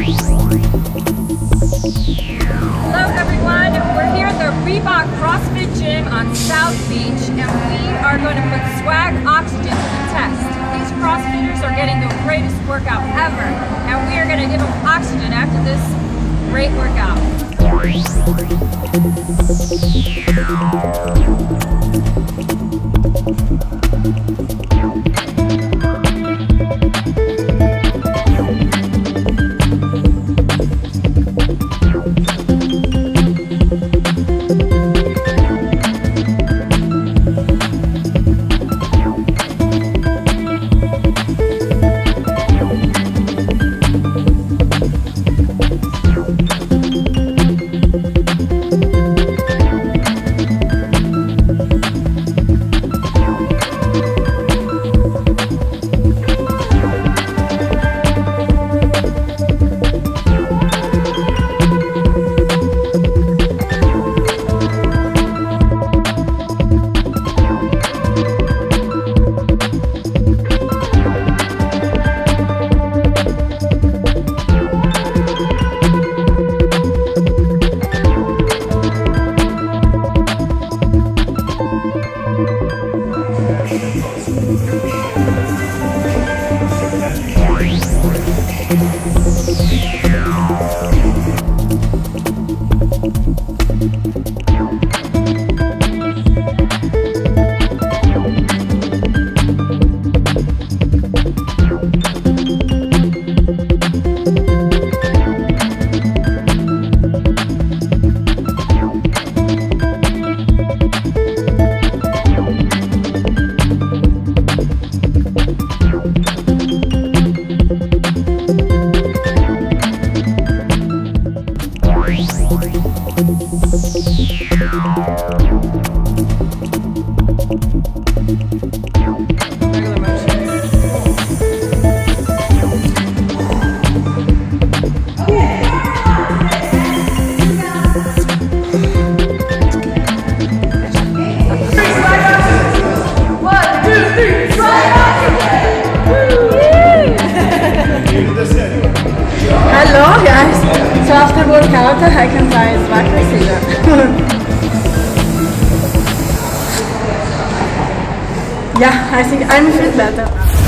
Hello everyone, we're here at the Reebok CrossFit Gym on South Beach and we are going to put swag oxygen to the test. These CrossFitters are getting the greatest workout ever and we are going to give them oxygen after this great workout. Thank Hello guys! So after workout I can try back procedure. Yeah, I think I'm feel better.